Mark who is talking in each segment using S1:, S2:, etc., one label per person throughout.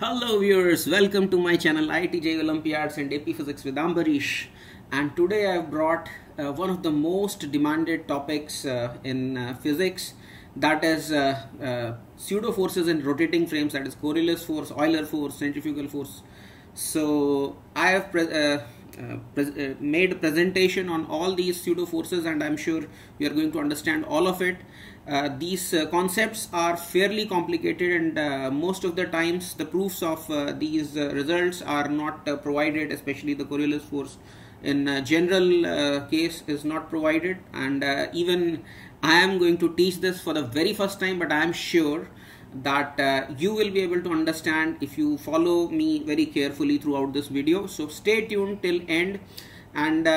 S1: Hello viewers, welcome to my channel IIT JEE Olympiads and AP Physics with Ambarish. And today I've brought uh, one of the most demanded topics uh, in uh, physics that is uh, uh, pseudo forces in rotating frames that is Coriolis force, Euler force, centrifugal force. So I have pre- uh, uh, made a presentation on all these pseudo forces and I'm sure you are going to understand all of it. Uh, these uh, concepts are fairly complicated and uh, most of the times the proofs of uh, these uh, results are not provided especially the Coriolis force. In general case is not provided and even I am going to teach this for the very first time but I am sure that you will be able to understand if you follow me very carefully throughout this video. So stay tuned till end and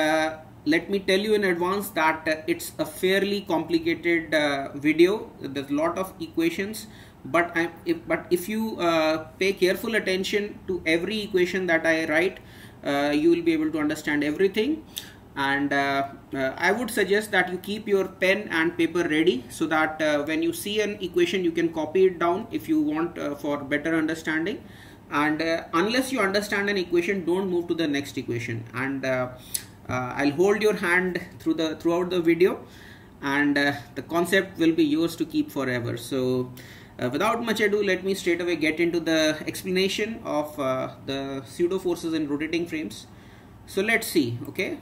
S1: let me tell you in advance that uh, it's a fairly complicated uh, video. There's a lot of equations but I, if, but if you uh, pay careful attention to every equation that I write uh, you will be able to understand everything. And uh, uh, I would suggest that you keep your pen and paper ready so that when you see an equation you can copy it down if you want for better understanding. And unless you understand an equation don't move to the next equation. And uh, I'll hold your hand through the throughout the video and uh, the concept will be yours to keep forever. So uh, without much ado let me straight away get into the explanation of uh, the pseudo forces in rotating frames. So let's see okay?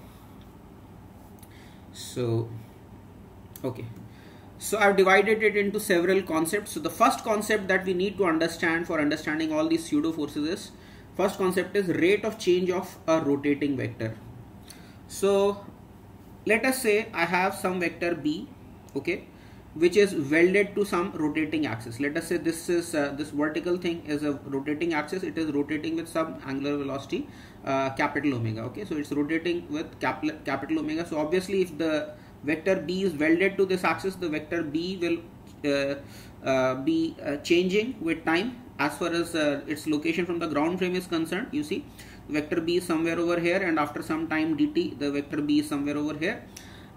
S1: So okay. So i've divided it into several concepts. So the first concept that we need to understand for understanding all these pseudo forces is first concept is rate of change of a rotating vector so let us say i have some vector b okay which is welded to some rotating axis. Let us say this is uh, this vertical thing is a rotating axis. It is rotating with some angular velocity uh, capital omega okay. So it's rotating with capital capital omega. So obviously if the vector b is welded to this axis the vector b will uh, uh, be uh, changing with time as far as uh, its location from the ground frame is concerned you see vector b is somewhere over here and after some time dt the vector b is somewhere over here.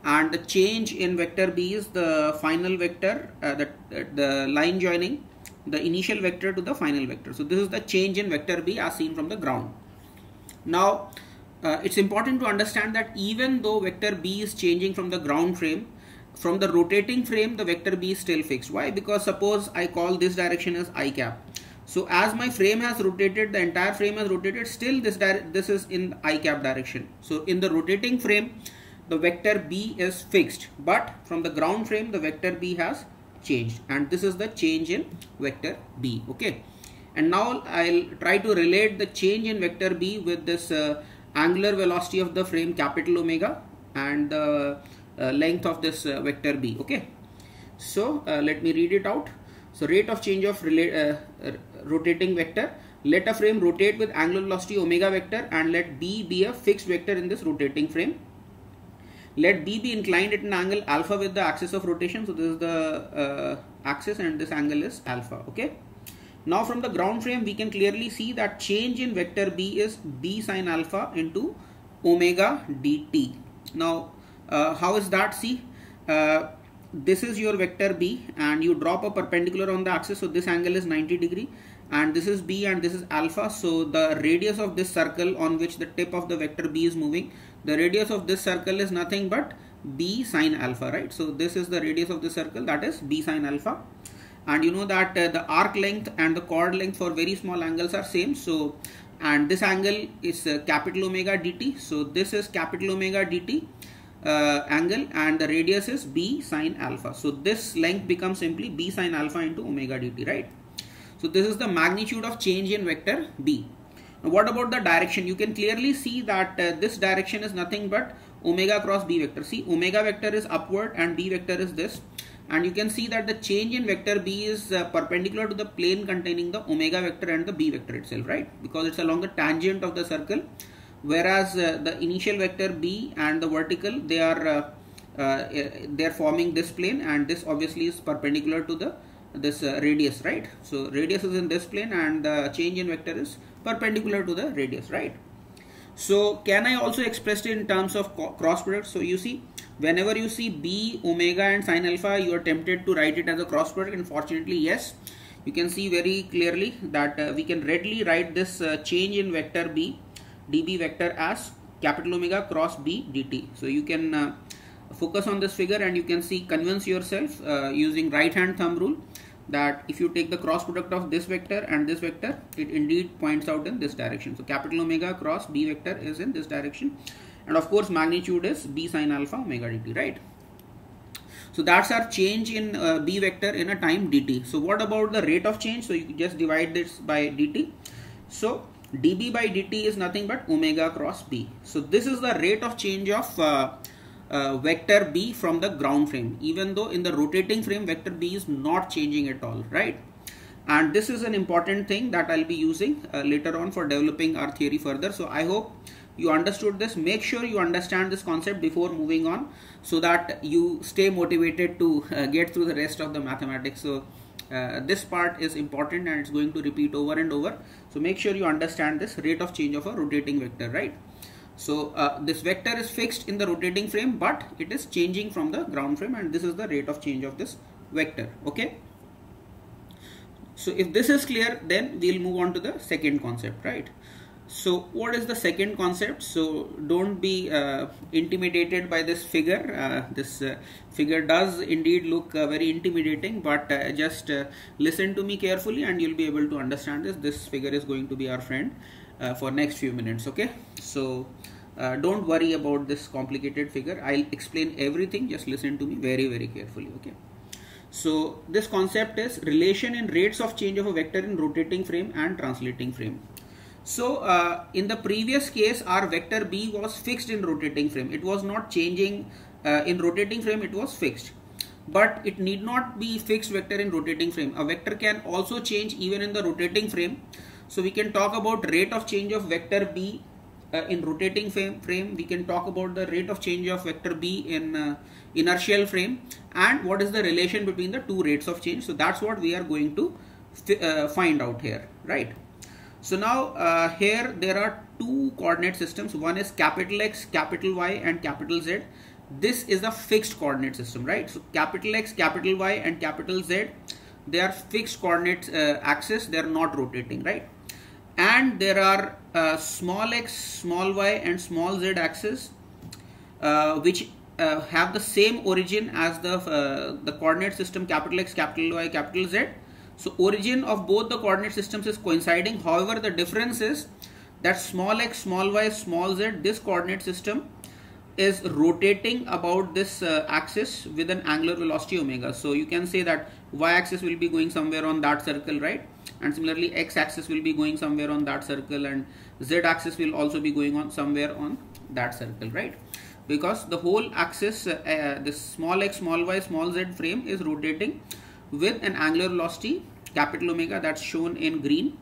S1: And the change in vector b is the final vector uh, the, the line joining the initial vector to the final vector. So this is the change in vector b as seen from the ground. Now uh, it's important to understand that even though vector b is changing from the ground frame from the rotating frame the vector b is still fixed. Why? Because suppose i call this direction as i cap so as my frame has rotated the entire frame has rotated still this this is in i cap direction. So in the rotating frame the vector b is fixed but from the ground frame the vector b has changed and this is the change in vector b okay? And now I'll try to relate the change in vector b with this uh, angular velocity of the frame capital omega and the uh, length of this uh, vector b okay? So uh, let me read it out. So rate of change of uh, rotating vector. Let a frame rotate with angular velocity omega vector and let b be a fixed vector in this rotating frame. Let b be inclined at an angle alpha with the axis of rotation. So this is the uh, axis and this angle is alpha okay? Now from the ground frame we can clearly see that change in vector b is b sine alpha into omega dt. Now uh, how is that? See uh, this is your vector b and you drop a perpendicular on the axis. So this angle is 90 degree and this is b and this is alpha. So the radius of this circle on which the tip of the vector b is moving the radius of this circle is nothing but b sine alpha right? So this is the radius of the circle that is b sine alpha. And you know that uh, the arc length and the chord length for very small angles are same. So and this angle is uh, capital omega dt so this is capital omega dt uh, angle and the radius is b sine alpha. So this length becomes simply b sine alpha into omega dt right so this is the magnitude of change in vector b. Now what about the direction? You can clearly see that uh, this direction is nothing but omega cross b vector. See omega vector is upward and b vector is this. And you can see that the change in vector b is uh, perpendicular to the plane containing the omega vector and the b vector itself right? Because it's along the tangent of the circle. Whereas uh, the initial vector b and the vertical they are uh, uh they are forming this plane and this obviously is perpendicular to the this uh, radius right? So radius is in this plane and the change in vector is perpendicular to the radius right? So can i also express it in terms of cross product? So you see whenever you see b omega and sine alpha you are tempted to write it as a cross product. Unfortunately yes. You can see very clearly that uh, we can readily write this uh, change in vector b db vector as capital omega cross b dt so you can uh, focus on this figure and you can see convince yourself uh, using right hand thumb rule that if you take the cross product of this vector and this vector it indeed points out in this direction. So capital omega cross b vector is in this direction. And of course magnitude is b sine alpha omega dt right? So that's our change in uh, b vector in a time dt so what about the rate of change? So you just divide this by dt so db by dt is nothing but omega cross b. So this is the rate of change of uh, uh, vector b from the ground frame even though in the rotating frame vector b is not changing at all right? And this is an important thing that I'll be using uh, later on for developing our theory further. So I hope you understood this. Make sure you understand this concept before moving on so that you stay motivated to uh, get through the rest of the mathematics. So uh, this part is important and it's going to repeat over and over. So make sure you understand this rate of change of a rotating vector right so uh, this vector is fixed in the rotating frame but it is changing from the ground frame and this is the rate of change of this vector okay? So if this is clear then we'll move on to the second concept right? So what is the second concept? So don't be uh, intimidated by this figure. Uh, this uh, figure does indeed look uh, very intimidating but uh, just uh, listen to me carefully and you'll be able to understand this. This figure is going to be our friend for next few minutes okay? So don't worry about this complicated figure i'll explain everything just listen to me very very carefully okay so this concept is relation in rates of change of a vector in rotating frame and translating frame so uh, in the previous case our vector b was fixed in rotating frame. It was not changing uh, in rotating frame it was fixed. But it need not be fixed vector in rotating frame. A vector can also change even in the rotating frame. So we can talk about rate of change of vector b uh, in rotating frame, frame. We can talk about the rate of change of vector b in uh, inertial frame and what is the relation between the two rates of change. So that's what we are going to uh, find out here, right? So now uh, here there are two coordinate systems. One is capital X, capital Y and capital Z. This is a fixed coordinate system, right? So capital X, capital Y and capital Z, they are fixed coordinate uh, axis. They are not rotating, right? And there are uh, small x, small y and small z axis uh, which uh, have the same origin as the, uh, the coordinate system capital X, capital Y, capital Z so origin of both the coordinate systems is coinciding. However, the difference is that small x, small y, small z, this coordinate system is rotating about this uh, axis with an angular velocity omega. So you can say that y-axis will be going somewhere on that circle, right? And similarly, x-axis will be going somewhere on that circle and z-axis will also be going on somewhere on that circle, right? Because the whole axis, uh, this small x, small y, small z frame is rotating with an angular velocity capital omega that's shown in green.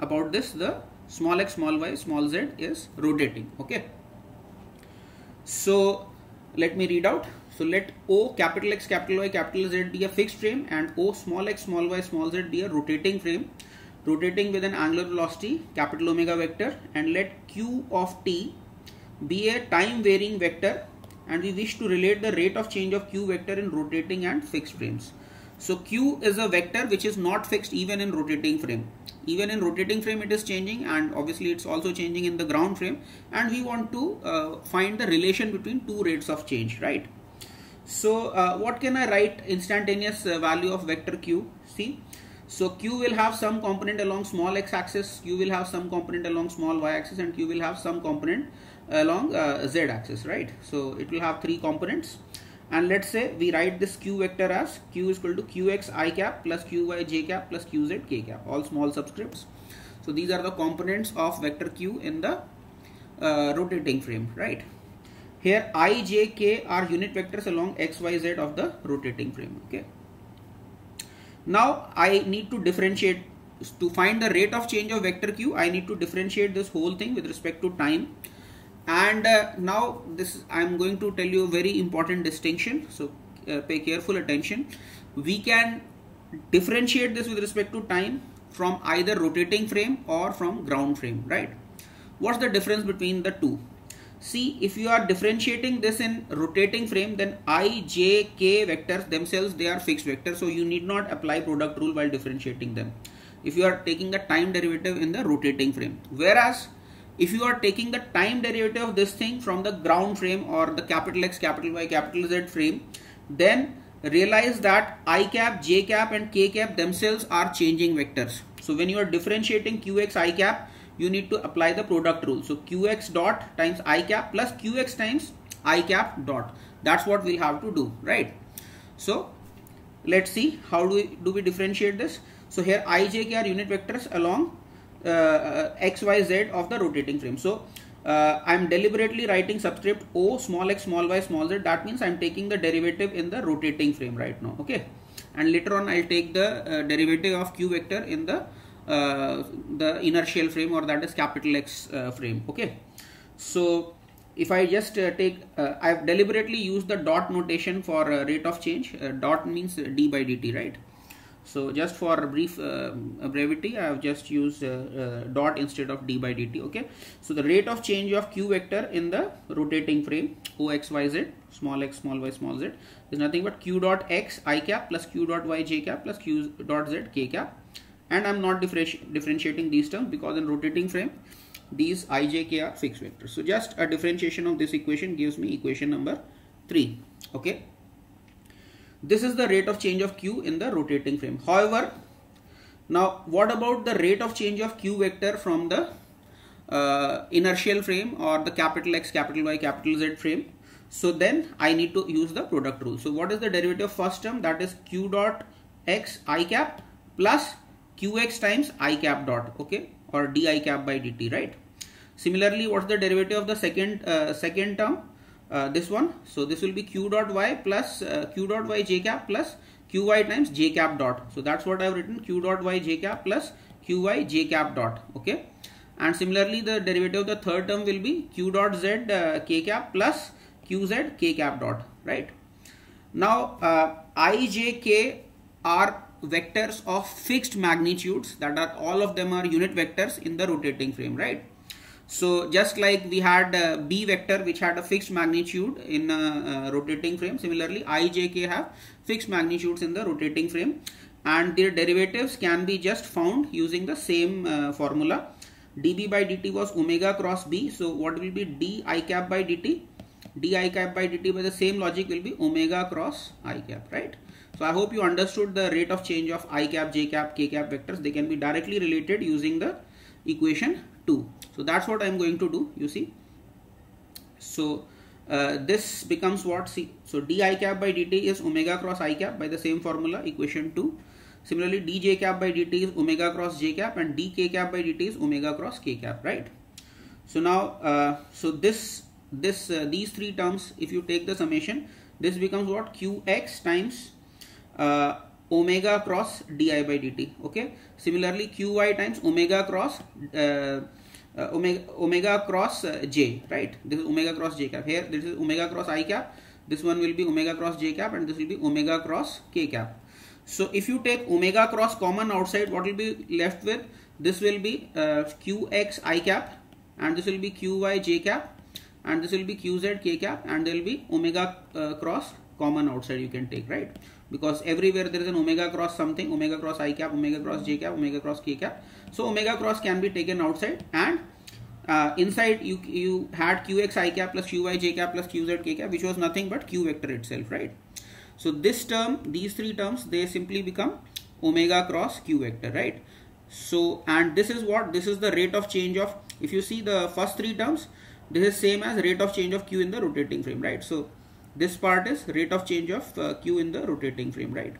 S1: About this the small x small y small z is rotating okay? So let me read out so let o capital x capital y capital z be a fixed frame and o small x small y small z be a rotating frame. Rotating with an angular velocity capital omega vector. And let q of t be a time varying vector. And we wish to relate the rate of change of q vector in rotating and fixed frames. So Q is a vector which is not fixed even in rotating frame. Even in rotating frame it is changing and obviously it's also changing in the ground frame. And we want to uh, find the relation between two rates of change, right? So uh, what can I write instantaneous uh, value of vector Q? See, so Q will have some component along small x axis, Q will have some component along small y axis and Q will have some component along uh, z axis, right? So it will have three components and let's say we write this q vector as q is equal to qx i cap plus qy j cap plus qz k cap all small subscripts so these are the components of vector q in the uh, rotating frame right here i j k are unit vectors along x y z of the rotating frame okay? Now i need to differentiate to find the rate of change of vector q i need to differentiate this whole thing with respect to time. And uh, now this I'm going to tell you a very important distinction so uh, pay careful attention. We can differentiate this with respect to time from either rotating frame or from ground frame right? What's the difference between the two see if you are differentiating this in rotating frame then i, j, k vectors themselves they are fixed vectors. So you need not apply product rule while differentiating them. If you are taking the time derivative in the rotating frame. Whereas if you are taking the time derivative of this thing from the ground frame or the capital X capital Y capital Z frame then realize that i cap j cap and k cap themselves are changing vectors. So when you are differentiating qx i cap you need to apply the product rule. So qx dot times i cap plus qx times i cap dot. That's what we have to do right? So let's see how do we do we differentiate this? So here i j k are unit vectors along uh, uh, x y z of the rotating frame. So uh, I'm deliberately writing subscript O small x small y small z. That means I'm taking the derivative in the rotating frame right now okay? And later on I'll take the uh, derivative of q vector in the the inertial frame or that is capital X uh, frame okay? So if I just uh, take uh, I've deliberately used the dot notation for rate of change. Dot means d by dt right? So just for brief uh, brevity I have just used uh, uh, dot instead of d by dt okay? So the rate of change of q vector in the rotating frame o x y z small x small y small z is nothing but q dot x i cap plus q dot y j cap plus q dot z k cap and I'm not differenti differentiating these terms because in rotating frame these i j k are fixed vectors so just a differentiation of this equation gives me equation number 3 okay this is the rate of change of q in the rotating frame. However, now what about the rate of change of q vector from the uh, inertial frame or the capital X, capital Y, capital Z frame? So then I need to use the product rule. So what is the derivative of first term? That is q dot x i cap plus qx times i cap dot okay? Or di cap by dt right. Similarly, what's the derivative of the second uh, second term? Uh, this one. So this will be q dot y plus uh, q dot y j cap plus qy times j cap dot. So that's what i've written q dot y j cap plus qy j cap dot okay? And similarly the derivative of the third term will be q dot z uh, k cap plus qz k cap dot right? Now uh, i j k are vectors of fixed magnitudes that are all of them are unit vectors in the rotating frame right so just like we had B vector which had a fixed magnitude in a, rotating frame, similarly I, J, K have fixed magnitudes in the rotating frame and their derivatives can be just found using the same uh, formula. dB by dt was omega cross B. So what will be d i cap by dt? d i cap by dt by the same logic will be omega cross i cap, right? So I hope you understood the rate of change of i cap, j cap, k cap vectors. They can be directly related using the equation 2 so that's what i'm going to do you see. So uh, this becomes what? See so d i cap by dt is omega cross i cap by the same formula equation 2 similarly dj cap by dt is omega cross j cap and dk cap by dt is omega cross k cap right? So now uh, so this this uh, these three terms if you take the summation this becomes what? Qx times uh, omega cross di by dt okay? Similarly qy times omega cross uh, uh, omega omega cross uh, j right? This is omega cross j cap. Here this is omega cross i cap. This one will be omega cross j cap and this will be omega cross k cap. So if you take omega cross common outside what will be left with? This will be uh, qx i cap and this will be qy j cap and this will be qz k cap and there will be omega uh, cross common outside you can take right? Because everywhere there is an omega cross something omega cross i cap omega cross j cap omega cross k cap. So omega cross can be taken outside and uh, inside you you had qx i cap plus qy j cap plus qz k cap which was nothing but q vector itself right? So this term these three terms they simply become omega cross q vector right? So and this is what this is the rate of change of if you see the first three terms this is same as rate of change of q in the rotating frame right? So this part is rate of change of uh, q in the rotating frame right?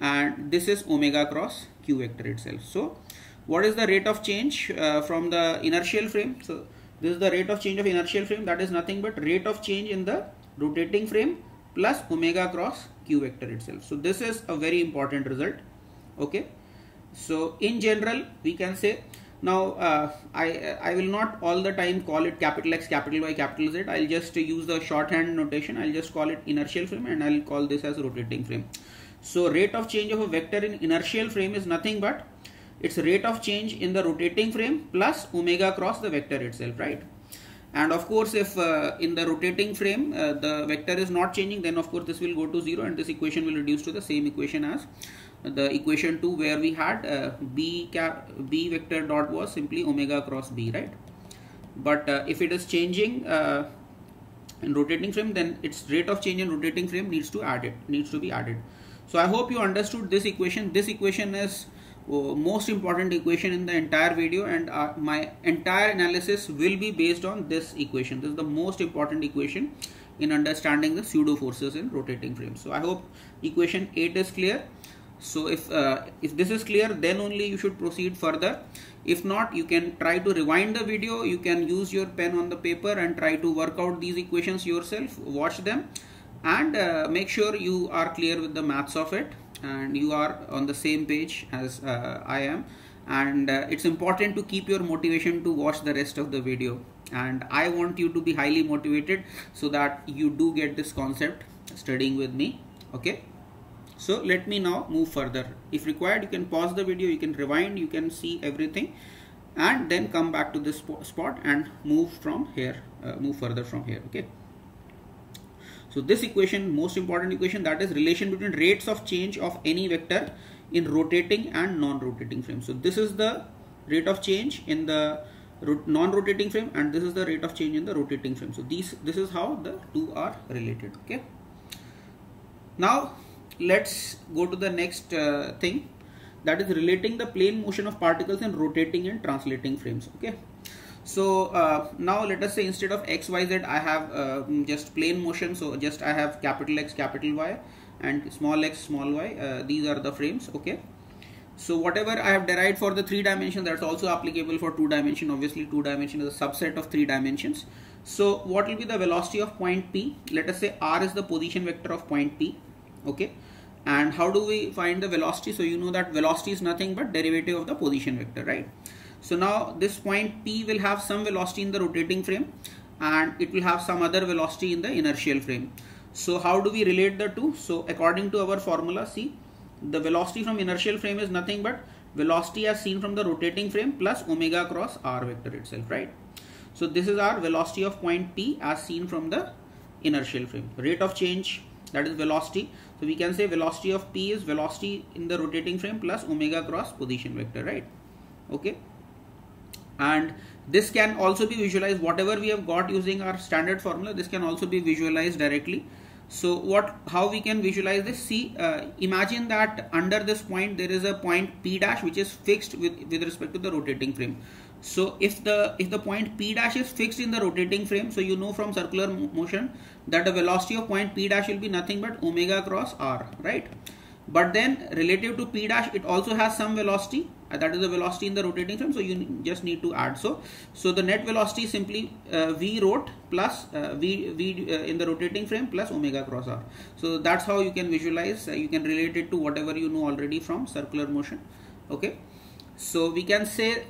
S1: And this is omega cross q vector itself. So what is the rate of change uh, from the inertial frame? So this is the rate of change of inertial frame. That is nothing but rate of change in the rotating frame plus omega cross q vector itself. So this is a very important result. Okay? So in general we can say now uh, I I will not all the time call it capital X capital Y capital Z. I'll just use the shorthand notation. I'll just call it inertial frame and I'll call this as rotating frame. So rate of change of a vector in inertial frame is nothing but its rate of change in the rotating frame plus omega cross the vector itself right? And of course if uh, in the rotating frame uh, the vector is not changing then of course this will go to 0 and this equation will reduce to the same equation as the equation 2 where we had uh, b cap b vector dot was simply omega cross b right? But uh, if it is changing uh, in rotating frame then its rate of change in rotating frame needs to add it needs to be added. So i hope you understood this equation. This equation is uh, most important equation in the entire video and uh, my entire analysis will be based on this equation. This is the most important equation in understanding the pseudo forces in rotating frames so i hope equation 8 is clear so if uh, if this is clear then only you should proceed further. If not you can try to rewind the video. You can use your pen on the paper and try to work out these equations yourself. Watch them. And uh, make sure you are clear with the maths of it. And you are on the same page as uh, I am. And uh, it's important to keep your motivation to watch the rest of the video. And I want you to be highly motivated so that you do get this concept studying with me. Okay so let me now move further. If required you can pause the video you can rewind you can see everything and then come back to this spot and move from here uh, move further from here okay? So this equation most important equation that is relation between rates of change of any vector in rotating and non-rotating frame. So this is the rate of change in the non-rotating frame and this is the rate of change in the rotating frame. So these this is how the two are related okay? Now let's go to the next uh, thing. That is relating the plane motion of particles in rotating and translating frames okay? So uh, now let us say instead of x y z i have uh, just plane motion so just i have capital x capital y and small x small y uh, these are the frames okay? So whatever i have derived for the three dimension that's also applicable for two dimension. Obviously two dimension is a subset of three dimensions. So what will be the velocity of point p? Let us say r is the position vector of point p okay and how do we find the velocity? So you know that velocity is nothing but derivative of the position vector right? So now this point p will have some velocity in the rotating frame and it will have some other velocity in the inertial frame. So how do we relate the two? So according to our formula see the velocity from inertial frame is nothing but velocity as seen from the rotating frame plus omega cross r vector itself right? So this is our velocity of point p as seen from the inertial frame. Rate of change that is velocity. So we can say velocity of p is velocity in the rotating frame plus omega cross position vector right? Okay. And this can also be visualized. Whatever we have got using our standard formula this can also be visualized directly. So what how we can visualize this? See uh, imagine that under this point there is a point p dash which is fixed with with respect to the rotating frame so if the if the point p dash is fixed in the rotating frame so you know from circular motion that the velocity of point p dash will be nothing but omega cross r right? But then relative to p dash it also has some velocity. Uh, that is the velocity in the rotating frame so you just need to add. So so the net velocity simply uh, v rot plus uh, v v uh, in the rotating frame plus omega cross r. So that's how you can visualize uh, you can relate it to whatever you know already from circular motion. Okay? So we can say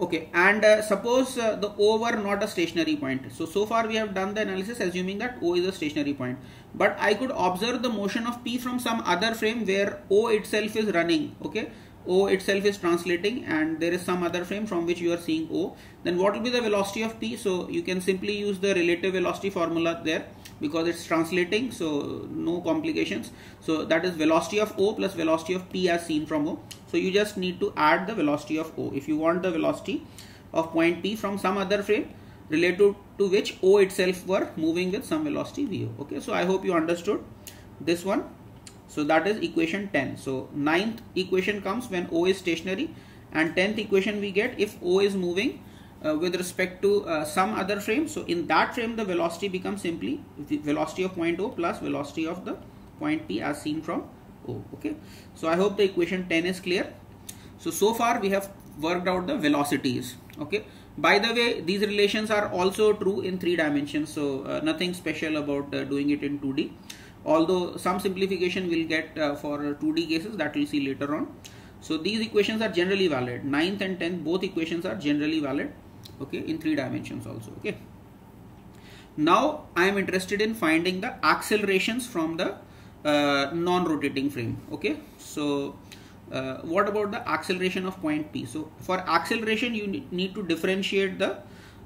S1: okay and uh, suppose uh, the o were not a stationary point. So so far we have done the analysis assuming that o is a stationary point. But i could observe the motion of p from some other frame where o itself is running okay O itself is translating and there is some other frame from which you are seeing O, then what will be the velocity of P? So you can simply use the relative velocity formula there because it's translating so no complications. So that is velocity of O plus velocity of P as seen from O. So you just need to add the velocity of O. If you want the velocity of point P from some other frame related to which O itself were moving with some velocity VO. Okay, so I hope you understood this one. So that is equation 10. So ninth equation comes when O is stationary and 10th equation we get if O is moving uh, with respect to uh, some other frame. So in that frame the velocity becomes simply velocity of point O plus velocity of the point P as seen from O. Okay. So I hope the equation 10 is clear. So so far we have worked out the velocities. Okay. By the way, these relations are also true in three dimensions. So uh, nothing special about uh, doing it in 2D although some simplification will get uh, for 2D cases that we'll see later on. So these equations are generally valid. 9th and 10th both equations are generally valid okay in three dimensions also okay. Now I am interested in finding the accelerations from the uh, non-rotating frame okay. So uh, what about the acceleration of point P? So for acceleration you need to differentiate the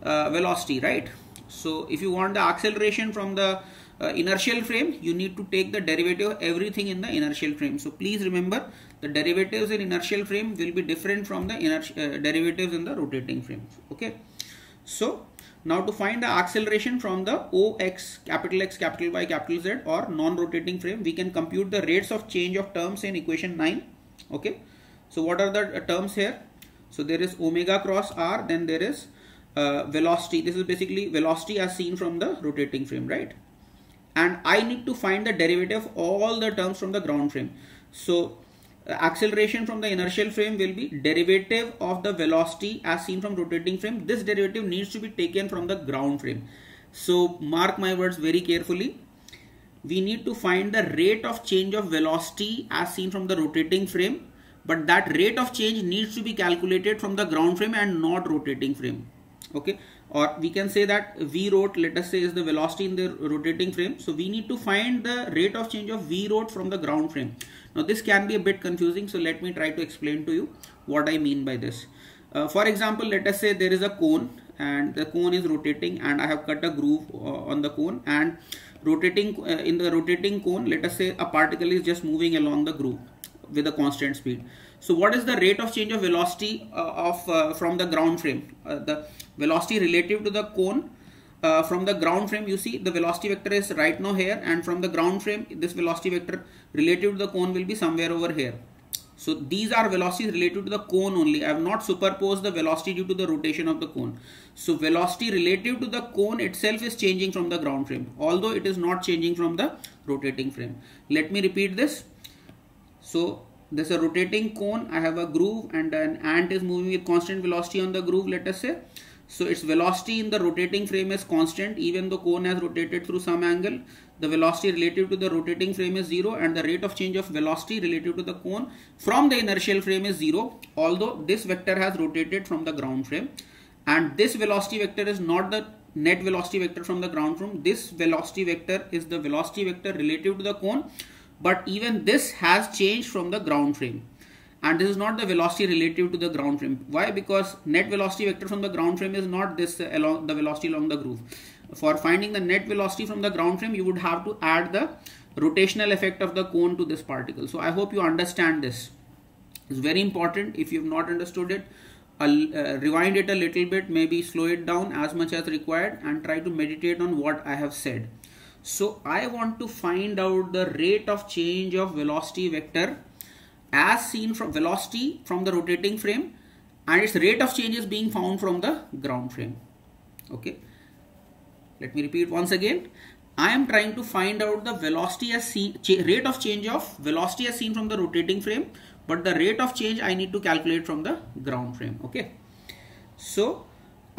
S1: uh, velocity right so if you want the acceleration from the uh, inertial frame you need to take the derivative of everything in the inertial frame. So please remember the derivatives in inertial frame will be different from the uh, derivatives in the rotating frame. Okay? So now to find the acceleration from the OX capital X capital Y capital Z or non-rotating frame we can compute the rates of change of terms in equation 9 okay? So what are the uh, terms here? So there is omega cross R then there is uh, velocity. This is basically velocity as seen from the rotating frame right and I need to find the derivative of all the terms from the ground frame. So uh, acceleration from the inertial frame will be derivative of the velocity as seen from rotating frame. This derivative needs to be taken from the ground frame. So mark my words very carefully. We need to find the rate of change of velocity as seen from the rotating frame. But that rate of change needs to be calculated from the ground frame and not rotating frame. Okay or we can say that v rot let us say is the velocity in the rotating frame. So we need to find the rate of change of v rot from the ground frame. Now this can be a bit confusing so let me try to explain to you what i mean by this. Uh, for example let us say there is a cone and the cone is rotating and i have cut a groove uh, on the cone and rotating uh, in the rotating cone let us say a particle is just moving along the groove with a constant speed so what is the rate of change of velocity uh, of uh, from the ground frame uh, the velocity relative to the cone from the ground frame you see the velocity vector is right now here and from the ground frame this velocity vector relative to the cone will be somewhere over here so these are velocities related to the cone only. I have not superposed the velocity due to the rotation of the cone. So velocity relative to the cone itself is changing from the ground frame, although it is not changing from the rotating frame. Let me repeat this. So there's a rotating cone. I have a groove and an ant is moving with constant velocity on the groove, let us say. So its velocity in the rotating frame is constant even though cone has rotated through some angle. The velocity relative to the rotating frame is 0 and the rate of change of velocity relative to the cone from the inertial frame is 0 although this vector has rotated from the ground frame and this velocity vector is not the net velocity vector from the ground frame. This velocity vector is the velocity vector relative to the cone but even this has changed from the ground frame. And this is not the velocity relative to the ground frame. Why? Because net velocity vector from the ground frame is not this uh, along the velocity along the groove. For finding the net velocity from the ground frame you would have to add the rotational effect of the cone to this particle. So i hope you understand this. It's very important. If you've not understood it I'll uh, rewind it a little bit maybe slow it down as much as required and try to meditate on what i have said so i want to find out the rate of change of velocity vector as seen from velocity from the rotating frame and its rate of change is being found from the ground frame. Okay. Let me repeat once again. I am trying to find out the velocity as seen rate of change of velocity as seen from the rotating frame but the rate of change I need to calculate from the ground frame. Okay. So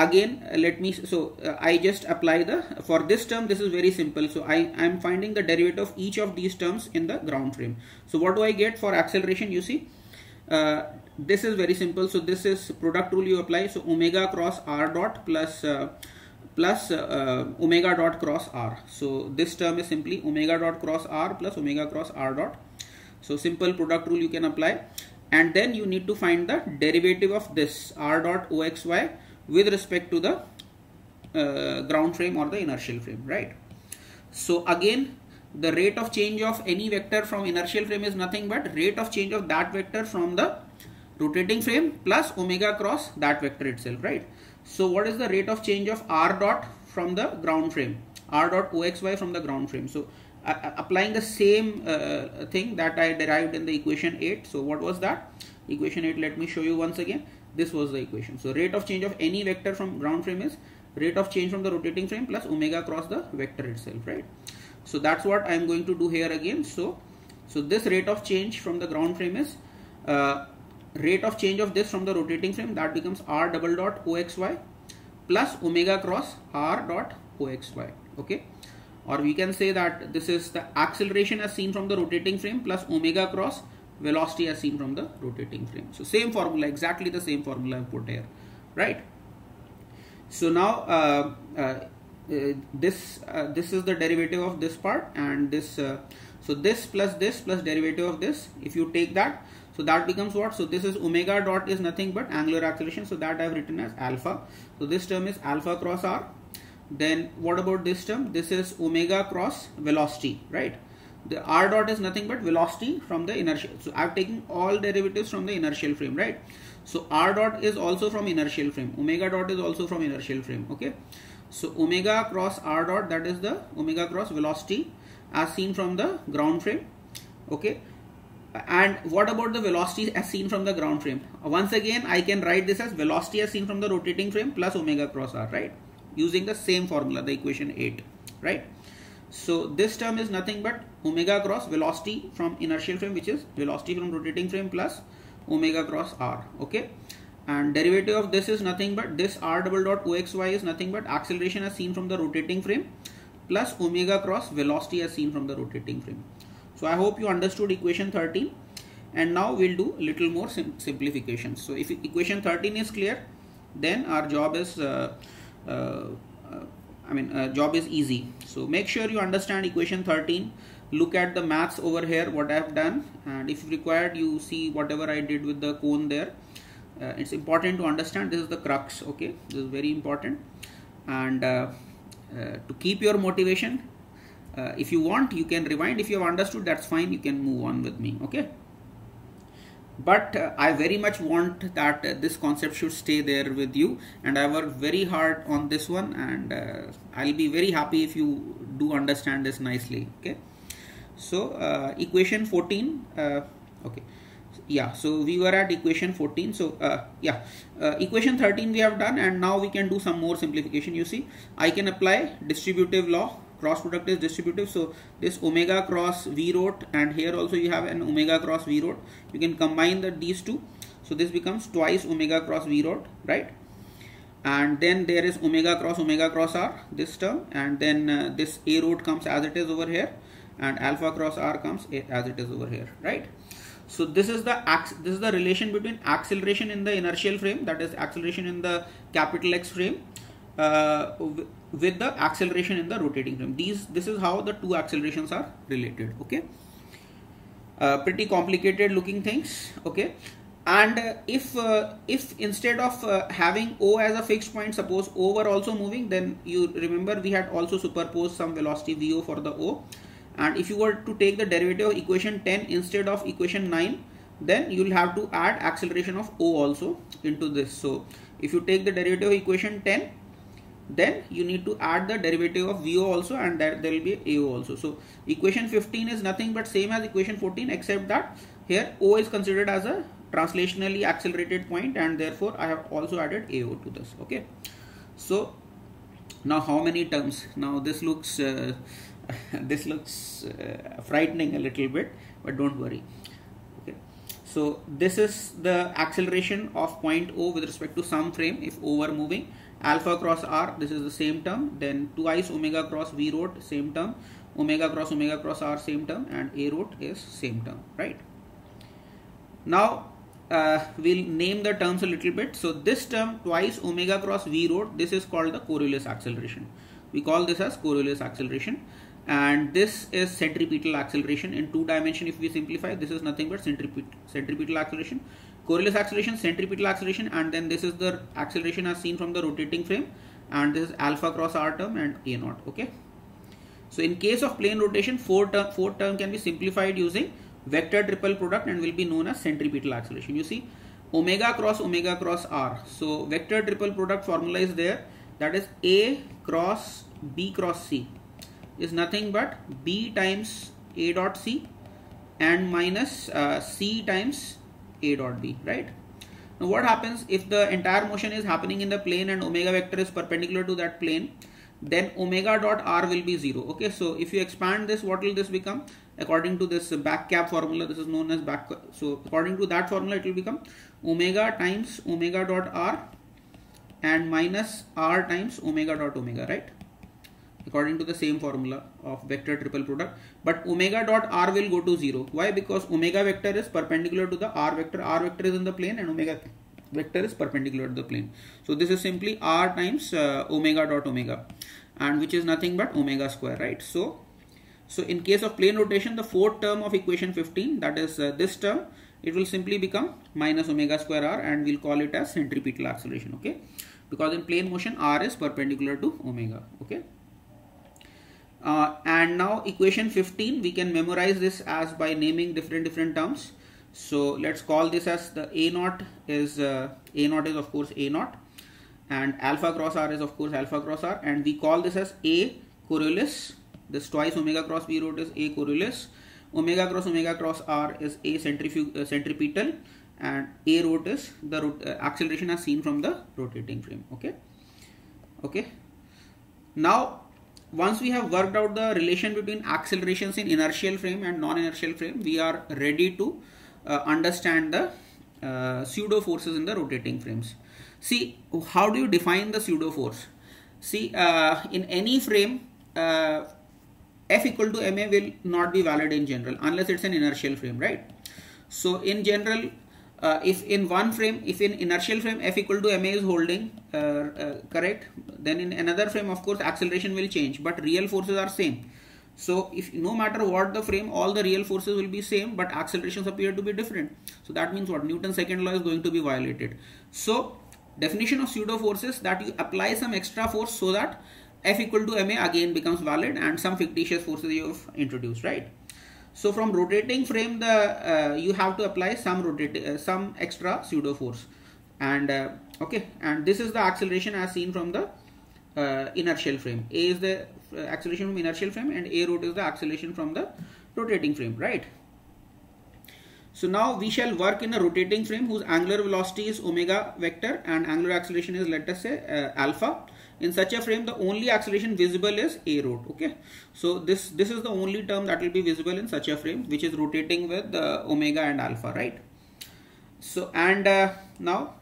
S1: again uh, let me so uh, I just apply the for this term this is very simple. So I am finding the derivative of each of these terms in the ground frame. So what do I get for acceleration you see? Uh, this is very simple. So this is product rule you apply. So omega cross r dot plus uh, plus uh, omega dot cross r. So this term is simply omega dot cross r plus omega cross r dot. So simple product rule you can apply. And then you need to find the derivative of this r dot oxy with respect to the uh, ground frame or the inertial frame right? So again the rate of change of any vector from inertial frame is nothing but rate of change of that vector from the rotating frame plus omega cross that vector itself right? So what is the rate of change of r dot from the ground frame? R dot oxy from the ground frame. So uh, applying the same uh, thing that I derived in the equation 8 so what was that? Equation 8 let me show you once again this was the equation. So rate of change of any vector from ground frame is rate of change from the rotating frame plus omega across the vector itself right? So that's what i am going to do here again. So so this rate of change from the ground frame is uh, rate of change of this from the rotating frame that becomes r double dot oxy plus omega cross r dot oxy okay? Or we can say that this is the acceleration as seen from the rotating frame plus omega cross velocity as seen from the rotating frame. So same formula, exactly the same formula I put here, right? So now uh, uh, uh, this uh, this is the derivative of this part and this uh, so this plus this plus derivative of this if you take that So that becomes what? So this is omega dot is nothing but angular acceleration. So that I have written as alpha. So this term is alpha cross r. Then what about this term? This is omega cross velocity, right? The r dot is nothing but velocity from the inertial. So I've taken all derivatives from the inertial frame, right? So r dot is also from inertial frame. Omega dot is also from inertial frame. Okay. So omega cross r dot that is the omega cross velocity as seen from the ground frame. Okay. And what about the velocity as seen from the ground frame? Once again, I can write this as velocity as seen from the rotating frame plus omega cross r, right? Using the same formula, the equation 8, right? So this term is nothing but omega cross velocity from inertial frame, which is velocity from rotating frame plus omega cross r okay? And derivative of this is nothing but this r double dot oxy is nothing but acceleration as seen from the rotating frame plus omega cross velocity as seen from the rotating frame. So i hope you understood equation 13 and now we'll do little more sim simplification. So if equation 13 is clear then our job is uh, uh, uh, I mean uh, job is easy. So make sure you understand equation 13 look at the maths over here what I have done. And if required you see whatever I did with the cone there. Uh, it's important to understand this is the crux okay? This is very important. And uh, uh, to keep your motivation uh, if you want you can rewind. If you have understood that's fine. You can move on with me okay but uh, I very much want that uh, this concept should stay there with you. And I worked very hard on this one. And I'll be very happy if you do understand this nicely. Okay? So uh, equation 14 uh, okay. Yeah so we were at equation 14 so uh, yeah. Uh, equation 13 we have done. And now we can do some more simplification you see. I can apply distributive law cross product is distributive so this omega cross v rot and here also you have an omega cross v rot you can combine the these two. So this becomes twice omega cross v rot right? And then there is omega cross omega cross r this term and then uh, this a rot comes as it is over here and alpha cross r comes as it is over here right? So this is the this is the relation between acceleration in the inertial frame that is acceleration in the capital X frame uh, with the acceleration in the rotating frame. These this is how the two accelerations are related okay? Uh, pretty complicated looking things okay? And uh, if uh, if instead of uh, having o as a fixed point suppose o were also moving then you remember we had also superposed some velocity vo for the o. And if you were to take the derivative of equation 10 instead of equation 9 then you will have to add acceleration of o also into this. So if you take the derivative of equation 10 then you need to add the derivative of vo also and that there will be ao also. So equation 15 is nothing but same as equation 14 except that here o is considered as a translationally accelerated point and therefore i have also added ao to this okay? So now how many terms? Now this looks uh, this looks uh, frightening a little bit but don't worry okay? So this is the acceleration of point o with respect to some frame if o moving alpha cross r this is the same term then twice omega cross v rot same term omega cross omega cross r same term and a rot is same term right? Now uh, we'll name the terms a little bit. So this term twice omega cross v rot this is called the Coriolis acceleration. We call this as Coriolis acceleration. And this is centripetal acceleration. In two dimension if we simplify this is nothing but centripetal acceleration Coriolis acceleration centripetal acceleration and then this is the acceleration as seen from the rotating frame and this is alpha cross r term and a naught okay? So in case of plane rotation four term four term can be simplified using vector triple product and will be known as centripetal acceleration. You see omega cross omega cross r. So vector triple product formula is there. That is a cross b cross c is nothing but b times a dot c and minus uh, c times a dot b right? Now what happens if the entire motion is happening in the plane and omega vector is perpendicular to that plane then omega dot r will be 0 okay? So if you expand this what will this become? According to this BAC-CAB formula this is known as back so according to that formula it will become omega times omega dot r and minus r times omega dot omega right? According to the same formula of vector triple product but omega dot r will go to 0 why? Because omega vector is perpendicular to the r vector. R vector is in the plane and omega vector is perpendicular to the plane. So this is simply r times uh, omega dot omega and which is nothing but omega square right? So so in case of plane rotation the fourth term of equation 15 that is uh, this term it will simply become minus omega square r and we'll call it as centripetal acceleration okay? Because in plane motion r is perpendicular to omega okay uh, and now equation 15 we can memorize this as by naming different different terms. So let's call this as the a naught is uh, a naught is of course a naught. And alpha cross r is of course alpha cross r. And we call this as a Coriolis this twice omega cross v rot is a Coriolis omega cross omega cross r is a centrifug uh, centripetal. And a rot is the uh, acceleration as seen from the rotating frame. Okay? Okay? Now once we have worked out the relation between accelerations in inertial frame and non-inertial frame we are ready to uh, understand the uh, pseudo forces in the rotating frames. See how do you define the pseudo force see uh, in any frame uh, f equal to ma will not be valid in general unless it's an inertial frame right? So in general uh, if in one frame if in inertial frame f equal to ma is holding uh, uh, correct then in another frame of course acceleration will change but real forces are same. So if no matter what the frame all the real forces will be same but accelerations appear to be different. So that means what? Newton's second law is going to be violated. So definition of pseudo forces that you apply some extra force so that f equal to ma again becomes valid and some fictitious forces you have introduced right so from rotating frame, the uh, you have to apply some rotate uh, some extra pseudo force, and uh, okay, and this is the acceleration as seen from the uh, inertial frame. A is the uh, acceleration from inertial frame, and a rot is the acceleration from the rotating frame, right? So now we shall work in a rotating frame whose angular velocity is omega vector and angular acceleration is let us say uh, alpha in such a frame the only acceleration visible is a rot okay? So this this is the only term that will be visible in such a frame which is rotating with uh, omega and alpha right? So and uh, now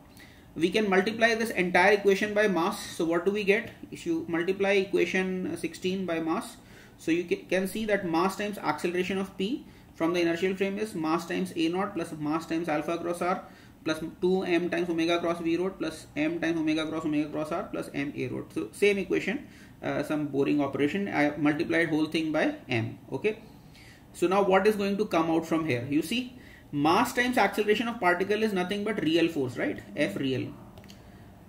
S1: we can multiply this entire equation by mass. So what do we get? If you multiply equation 16 by mass so you can see that mass times acceleration of p from the inertial frame is mass times a naught plus mass times alpha cross r plus 2m times omega cross v rot plus m times omega cross omega cross r plus m a rot. So same equation, uh, some boring operation. I multiplied whole thing by m. Okay. So now what is going to come out from here? You see, mass times acceleration of particle is nothing but real force, right? F real.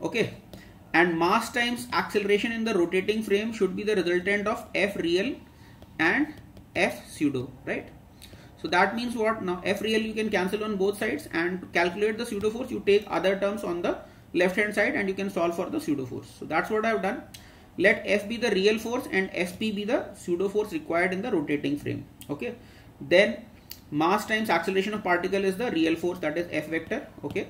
S1: Okay. And mass times acceleration in the rotating frame should be the resultant of F real and F pseudo, right? So that means what now f real you can cancel on both sides and to calculate the pseudo force you take other terms on the left hand side and you can solve for the pseudo force. So that's what I've done. Let f be the real force and sp be the pseudo force required in the rotating frame. Okay. Then mass times acceleration of particle is the real force that is f vector. Okay.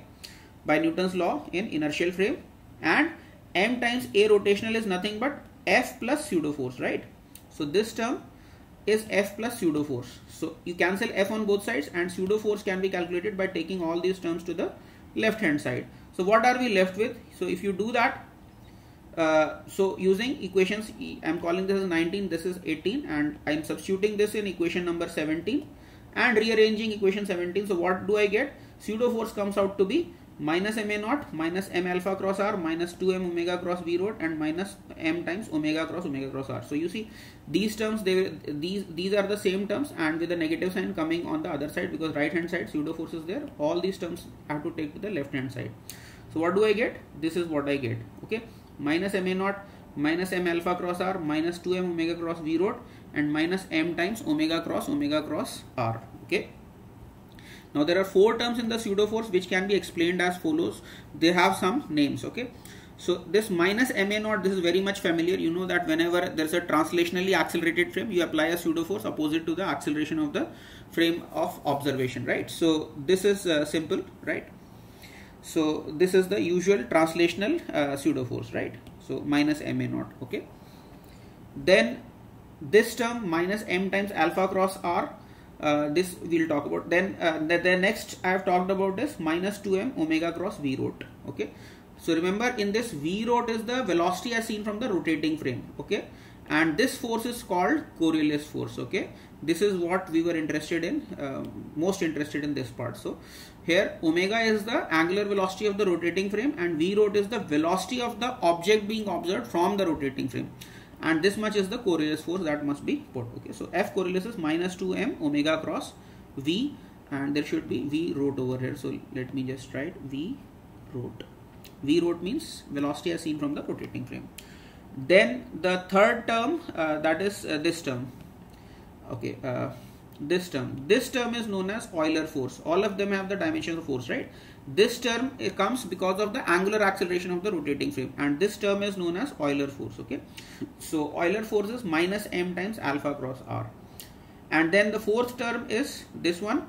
S1: By Newton's law in inertial frame and m times a rotational is nothing but f plus pseudo force right. So this term is f plus pseudo force. So you cancel f on both sides and pseudo force can be calculated by taking all these terms to the left hand side. So what are we left with? So if you do that, uh, so using equations, I'm calling this as 19, this is 18 and I'm substituting this in equation number 17 and rearranging equation 17. So what do I get? Pseudo force comes out to be minus ma naught minus m alpha cross r minus 2m omega cross v rot and minus m times omega cross omega cross r. So you see these terms they these these are the same terms and with the negative sign coming on the other side because right hand side pseudo force is there all these terms have to take to the left hand side. So what do I get? This is what I get okay minus ma naught minus m alpha cross r minus 2m omega cross v rot and minus m times omega cross omega cross r okay now there are four terms in the pseudo force which can be explained as follows. They have some names. Okay. So this minus ma naught, this is very much familiar. You know that whenever there's a translationally accelerated frame, you apply a pseudo force opposite to the acceleration of the frame of observation, right? So this is uh, simple, right? So this is the usual translational uh, pseudo force, right? So minus ma naught, okay? Then this term minus m times alpha cross r uh, this we'll talk about. Then uh, the, the, next I have talked about is minus 2m omega cross v rot okay? So remember in this v rot is the velocity as seen from the rotating frame okay? And this force is called Coriolis force okay? This is what we were interested in uh, most interested in this part. So here omega is the angular velocity of the rotating frame and v root is the velocity of the object being observed from the rotating frame and this much is the Coriolis force that must be put okay? So F Coriolis is minus 2m omega cross V and there should be v rot over here. So let me just write v rot v rot means velocity as seen from the rotating frame. Then the third term uh, that is uh, this term okay? Uh, this term. This term is known as Euler force. All of them have the dimensions of force right? This term comes because of the angular acceleration of the rotating frame. And this term is known as Euler force okay? So Euler force is minus m times alpha cross r. And then the fourth term is this one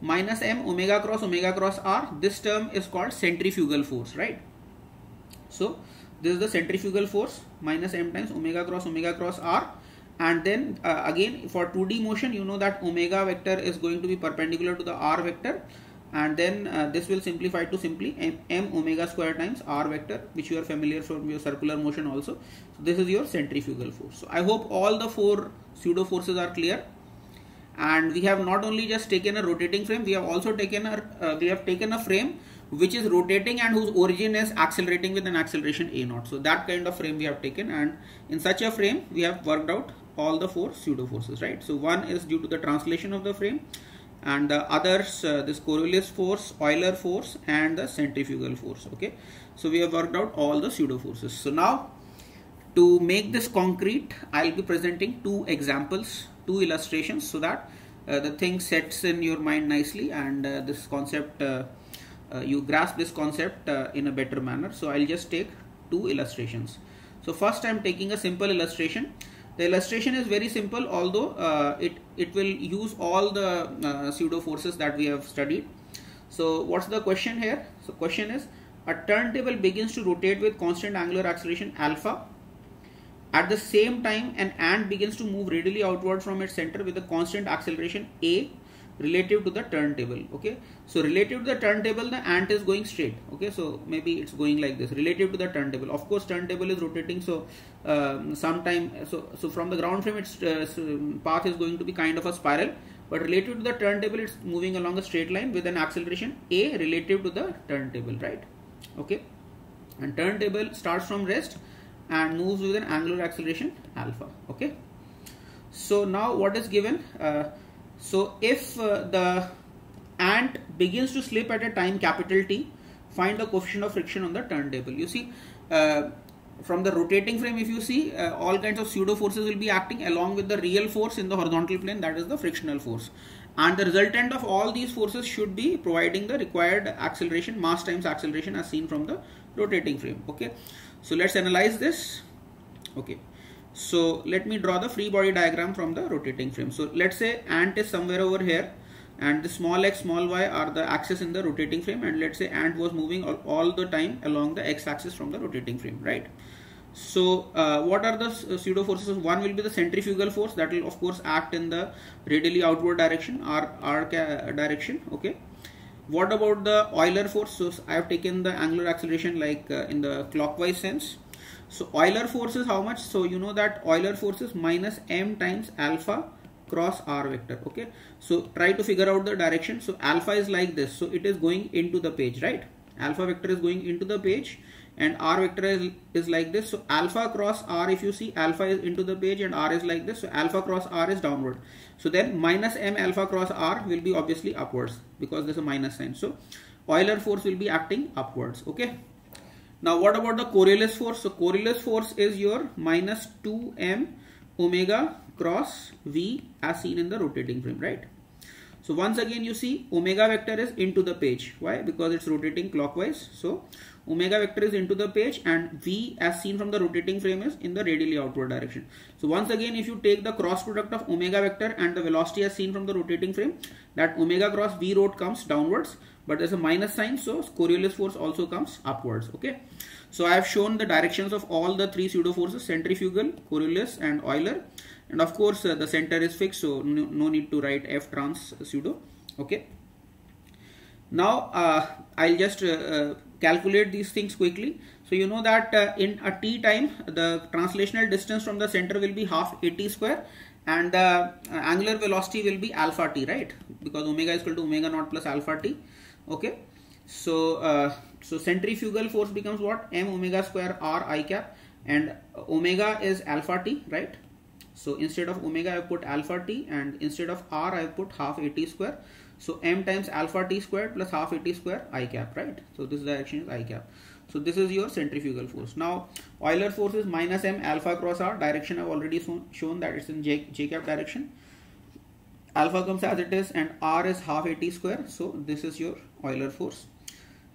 S1: minus m omega cross omega cross r. This term is called centrifugal force right? So this is the centrifugal force minus m times omega cross omega cross r and then uh, again for 2d motion you know that omega vector is going to be perpendicular to the r vector. And then uh, this will simplify to simply m, m, omega square times r vector which you are familiar from your circular motion also. So this is your centrifugal force. So i hope all the four pseudo forces are clear. And we have not only just taken a rotating frame we have also taken a uh, we have taken a frame which is rotating and whose origin is accelerating with an acceleration a naught. So that kind of frame we have taken. And in such a frame we have worked out all the four pseudo forces right? So one is due to the translation of the frame and the others uh, this Coriolis force Euler force and the centrifugal force okay? So we have worked out all the pseudo forces so now to make this concrete I'll be presenting two examples two illustrations so that uh, the thing sets in your mind nicely and uh, this concept uh, uh, you grasp this concept uh, in a better manner. So I'll just take two illustrations. So first I'm taking a simple illustration the illustration is very simple although uh, it it will use all the uh, pseudo forces that we have studied. So what's the question here? So question is a turntable begins to rotate with constant angular acceleration alpha. At the same time an ant begins to move radially outward from its center with a constant acceleration a relative to the turntable okay? So relative to the turntable the ant is going straight okay? So maybe it's going like this. Relative to the turntable. Of course turntable is rotating so um, sometime so so from the ground frame its uh, path is going to be kind of a spiral but relative to the turntable it's moving along a straight line with an acceleration a relative to the turntable right? Okay? And turntable starts from rest and moves with an angular acceleration alpha okay? So now what is given? Uh, so if uh, the ant begins to slip at a time capital T, find the coefficient of friction on the turntable. You see, uh, from the rotating frame, if you see, uh, all kinds of pseudo forces will be acting along with the real force in the horizontal plane, that is the frictional force. And the resultant of all these forces should be providing the required acceleration, mass times acceleration as seen from the rotating frame. Okay, so let's analyze this. Okay, so let me draw the free body diagram from the rotating frame. So let's say ant is somewhere over here and the small x small y are the axis in the rotating frame and let's say ant was moving all, all the time along the x axis from the rotating frame right? So uh, what are the uh, pseudo forces? One will be the centrifugal force that will of course act in the radially outward direction or r direction okay? What about the Euler force? So I have taken the angular acceleration like uh, in the clockwise sense so Euler force is how much? So you know that Euler force is minus m times alpha cross r vector. Okay. So try to figure out the direction. So alpha is like this. So it is going into the page, right? Alpha vector is going into the page and r vector is, is like this. So alpha cross r if you see alpha is into the page and r is like this. So alpha cross r is downward. So then minus m alpha cross r will be obviously upwards because there's a minus sign. So Euler force will be acting upwards. Okay. Now what about the Coriolis force? So Coriolis force is your minus 2m omega cross v as seen in the rotating frame, right? So once again you see omega vector is into the page. Why? Because it's rotating clockwise. So omega vector is into the page and v as seen from the rotating frame is in the radially outward direction. So once again if you take the cross product of omega vector and the velocity as seen from the rotating frame that omega cross v rot comes downwards but there's a minus sign so Coriolis force also comes upwards okay? So I have shown the directions of all the three pseudo forces centrifugal Coriolis and Euler. And of course uh, the center is fixed so no, no, need to write F trans pseudo okay? Now uh, I'll just uh, uh calculate these things quickly. So you know that uh, in a t time the translational distance from the center will be half at square and the uh, angular velocity will be alpha t right? Because omega is equal to omega naught plus alpha t okay? So uh, so centrifugal force becomes what? M omega square r i cap. And omega is alpha t right? So instead of omega i put alpha t. And instead of r i put half at square. So m times alpha t squared plus half a t square i cap right? So this direction is i cap. So this is your centrifugal force. Now Euler force is minus m alpha cross r. Direction i've already shown, shown that it's in j, j cap direction alpha comes as it is and r is half a t square. So this is your Euler force.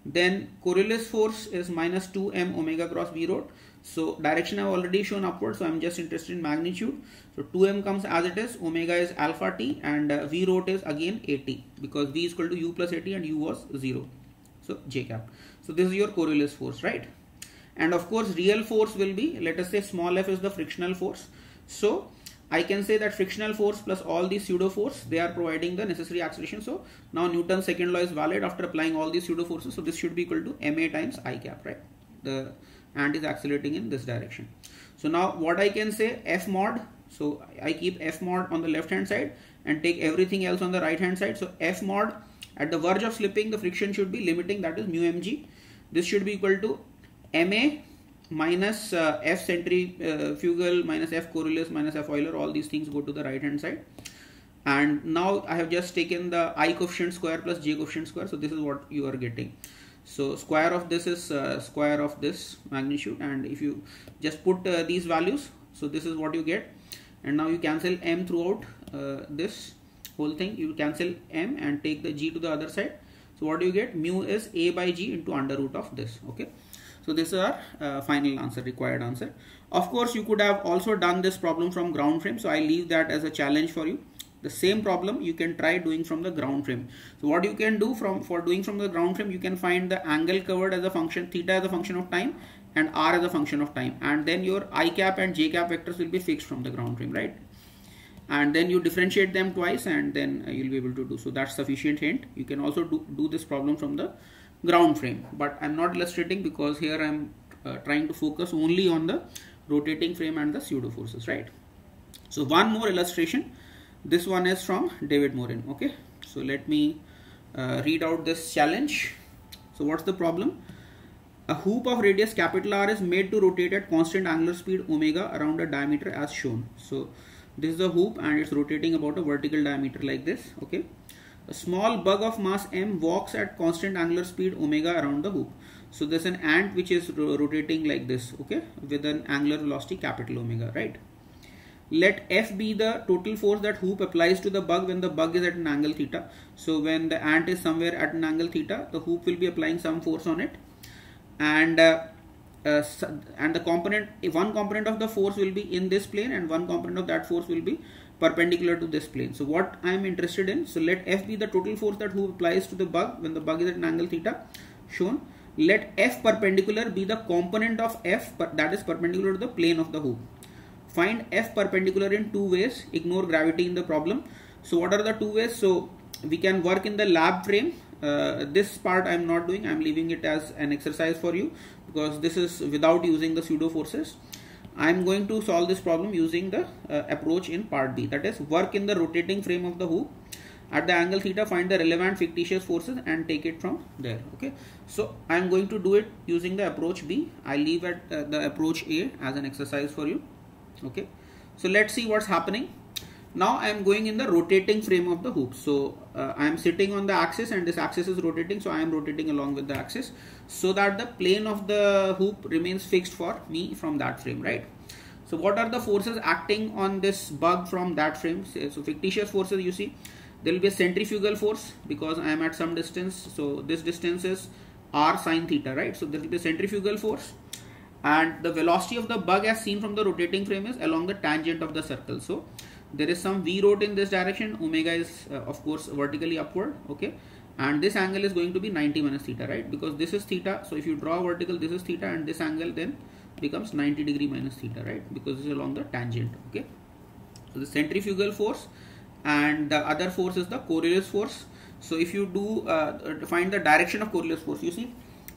S1: Then Coriolis force is minus 2m omega cross v rho so direction I've already shown upward so I'm just interested in magnitude. So 2m comes as it is omega is alpha t and uh, v rho is again at because v is equal to u plus at and u was 0 so j cap. So this is your Coriolis force right? And of course real force will be let us say small f is the frictional force. So I can say that frictional force plus all these pseudo force they are providing the necessary acceleration. So now Newton's second law is valid after applying all these pseudo forces. So this should be equal to ma times i cap right? The ant is accelerating in this direction. So now what I can say f mod so I keep f mod on the left hand side and take everything else on the right hand side. So f mod at the verge of slipping the friction should be limiting that is mu mg this should be equal to ma minus uh, f centrifugal minus f Coriolis minus f Euler all these things go to the right hand side. And now I have just taken the i coefficient square plus j coefficient square so this is what you are getting. So square of this is uh, square of this magnitude and if you just put uh, these values so this is what you get. And now you cancel m throughout uh, this whole thing. You cancel m and take the g to the other side. So what do you get? Mu is a by g into under root of this okay so this is our uh, final answer, required answer. Of course, you could have also done this problem from ground frame. So I leave that as a challenge for you. The same problem you can try doing from the ground frame. So what you can do from for doing from the ground frame, you can find the angle covered as a function, theta as a function of time and r as a function of time. And then your i cap and j cap vectors will be fixed from the ground frame, right? and then you differentiate them twice and then you'll be able to do so that's sufficient hint you can also do, do this problem from the ground frame. But I'm not illustrating because here I'm uh, trying to focus only on the rotating frame and the pseudo forces right? So one more illustration. This one is from David Morin okay? So let me uh, read out this challenge. So what's the problem? A hoop of radius capital R is made to rotate at constant angular speed omega around a diameter as shown. So this is a hoop and it's rotating about a vertical diameter like this okay a small bug of mass m walks at constant angular speed omega around the hoop. So there's an ant which is ro rotating like this, okay, with an angular velocity capital omega, right? Let F be the total force that hoop applies to the bug when the bug is at an angle theta. So when the ant is somewhere at an angle theta, the hoop will be applying some force on it. And uh, uh, and the component, one component of the force will be in this plane and one component of that force will be perpendicular to this plane. So what I am interested in, so let F be the total force that hoop applies to the bug when the bug is at an angle theta shown. Let F perpendicular be the component of F that is perpendicular to the plane of the hoop. Find F perpendicular in two ways, ignore gravity in the problem. So what are the two ways? So we can work in the lab frame. Uh, this part I am not doing, I am leaving it as an exercise for you because this is without using the pseudo forces. I am going to solve this problem using the uh, approach in part B. That is work in the rotating frame of the hoop. At the angle theta find the relevant fictitious forces and take it from there okay? So I am going to do it using the approach B. I leave at uh, the approach A as an exercise for you okay? So let's see what's happening. Now I am going in the rotating frame of the hoop. So uh, I am sitting on the axis and this axis is rotating so I am rotating along with the axis so that the plane of the hoop remains fixed for me from that frame right? So what are the forces acting on this bug from that frame? So fictitious forces you see there will be a centrifugal force because I am at some distance. So this distance is r sine theta right? So there will be a centrifugal force. And the velocity of the bug as seen from the rotating frame is along the tangent of the circle. So there is some v rot in this direction. Omega is uh, of course vertically upward okay and this angle is going to be 90 minus theta right? Because this is theta. So if you draw vertical this is theta and this angle then becomes 90 degree minus theta right? Because this is along the tangent okay? So the centrifugal force and the other force is the Coriolis force. So if you do uh, find the direction of Coriolis force you see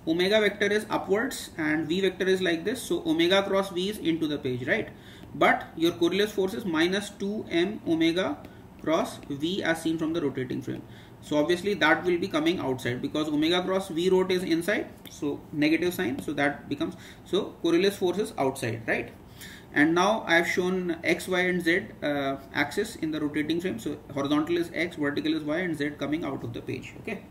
S1: omega vector is upwards and v vector is like this. So omega cross v is into the page right? But your Coriolis force is minus 2m omega cross v as seen from the rotating frame so obviously that will be coming outside because omega cross v rot is inside so negative sign so that becomes so Coriolis force is outside right and now I have shown x, y and z uh, axis in the rotating frame. So horizontal is x, vertical is y and z coming out of the page. Okay.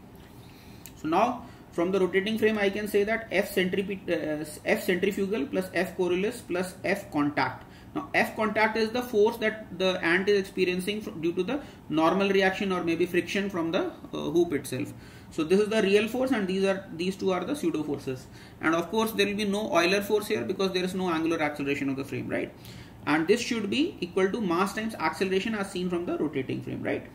S1: So now from the rotating frame I can say that F, uh, F centrifugal plus F Coriolis plus F contact. Now F contact is the force that the ant is experiencing due to the normal reaction or maybe friction from the uh, hoop itself. So this is the real force and these are these two are the pseudo forces. And of course there will be no Euler force here because there is no angular acceleration of the frame, right? And this should be equal to mass times acceleration as seen from the rotating frame, right?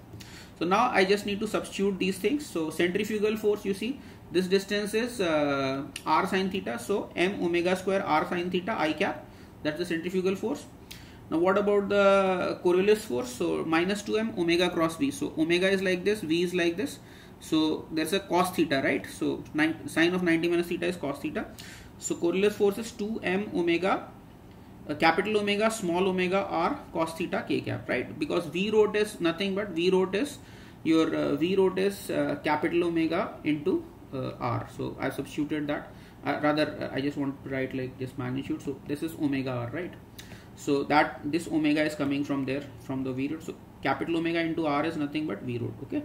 S1: So now I just need to substitute these things. So centrifugal force you see this distance is uh, r sine theta. So m omega square r sine theta i cap that's the centrifugal force. Now what about the Coriolis force? So minus 2m omega cross v. So omega is like this, v is like this so there's a cos theta right so sine of 90 minus theta is cos theta so Coriolis force is 2m omega uh, capital omega small omega r cos theta k cap right because v rot is nothing but v rot is your uh, v rot is uh, capital omega into uh, r so i substituted that uh, rather i just want to write like this magnitude so this is omega r right so that this omega is coming from there from the v rot so capital omega into r is nothing but v rot okay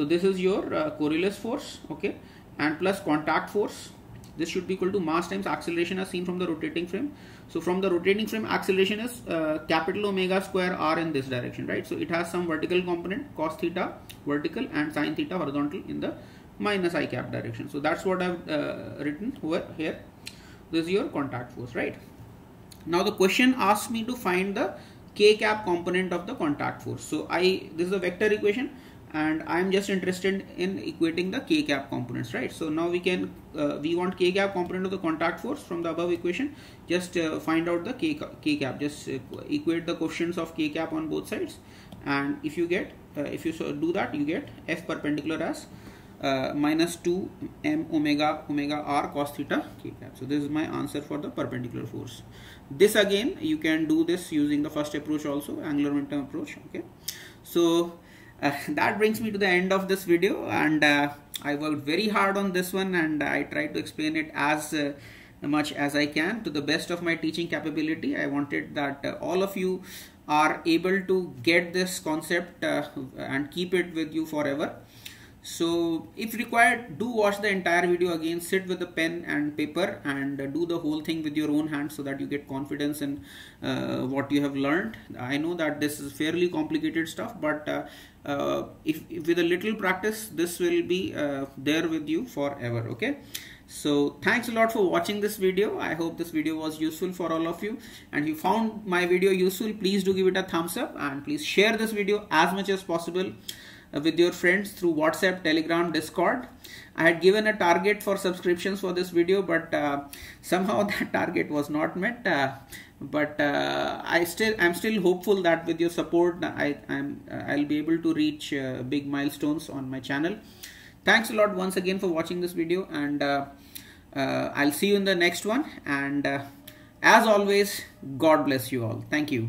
S1: so this is your uh, Coriolis force, okay, and plus contact force. This should be equal to mass times acceleration as seen from the rotating frame. So from the rotating frame, acceleration is uh, capital omega square r in this direction, right? So it has some vertical component, cos theta vertical and sine theta horizontal in the minus i cap direction. So that's what I've uh, written over here. This is your contact force, right? Now the question asks me to find the k cap component of the contact force. So I this is a vector equation and I'm just interested in equating the k cap components right so now we can uh, we want k cap component of the contact force from the above equation just uh, find out the k, k cap just uh, equate the coefficients of k cap on both sides and if you get uh, if you do that you get f perpendicular as minus 2 m omega omega r cos theta k cap so this is my answer for the perpendicular force. This again you can do this using the first approach also angular momentum approach okay? So uh, that brings me to the end of this video and uh, I worked very hard on this one and I tried to explain it as uh, much as I can to the best of my teaching capability. I wanted that uh, all of you are able to get this concept uh, and keep it with you forever so if required do watch the entire video again sit with the pen and paper and uh, do the whole thing with your own hands so that you get confidence in uh, what you have learned. I know that this is fairly complicated stuff but uh, uh if, if, with a little practice this will be uh, there with you forever okay? So thanks a lot for watching this video. I hope this video was useful for all of you. And if you found my video useful please do give it a thumbs up and please share this video as much as possible with your friends through WhatsApp, Telegram, Discord. I had given a target for subscriptions for this video, but uh, somehow that target was not met. Uh, but uh, I still, I'm still hopeful that with your support, I, I'm, uh, I'll be able to reach uh, big milestones on my channel. Thanks a lot once again for watching this video, and I'll see you in the next one. And as always, God bless you all. Thank you.